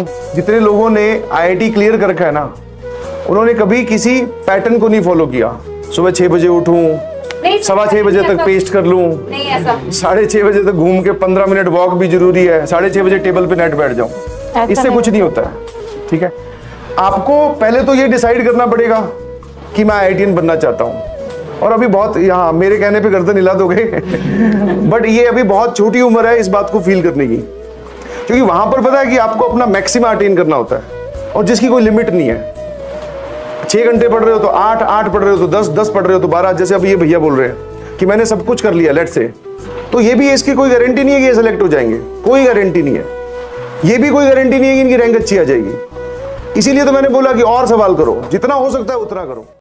जितने लोगों ने आईआईटी क्लियर कर रखा है ना उन्होंने कभी किसी पैटर्न को नहीं फॉलो किया। सुबह छह बजे उठूं सवा छह बजे तक पेस्ट कर लूँ। साढ़े छह बजे तक घूम के पंद्रह मिनट वॉक भी ज़रूरी है। साढ़े छह बजे टेबल पे नेट बैठ जाऊँ। इससे कुछ नहीं होता है ठीक है? आपको पहले तो ये डिसाइड करना पड़ेगा कि मैं आईआईटीएन बनना चाहता हूँ। और अभी बहुत यहाँ मेरे कहने पे गर्दन हिला दोगे बट ये अभी बहुत छोटी उम्र है इस बात को फील करने की। क्योंकि वहाँ पर पता है कि आपको अपना मैक्सिमम अटेन करना होता है। और जिसकी कोई लिमिट नहीं है। छह घंटे पढ़ रहे हो तो आठ आठ पढ़ रहे हो तो दस दस पढ़ रहे हो तो बारह। जैसे अभी ये भैया बोल रहे हैं कि मैंने सब कुछ कर लिया लेट से तो ये भी इसकी कोई गारंटी नहीं है कि ये सेलेक्ट हो जाएँगे। कोई गारंटी नहीं है। ये भी कोई गारंटी नहीं है कि इनकी रैंक अच्छी आ जाएगी। इसीलिए तो मैंने बोला कि और सवाल करो। जितना हो सकता है उतना करो।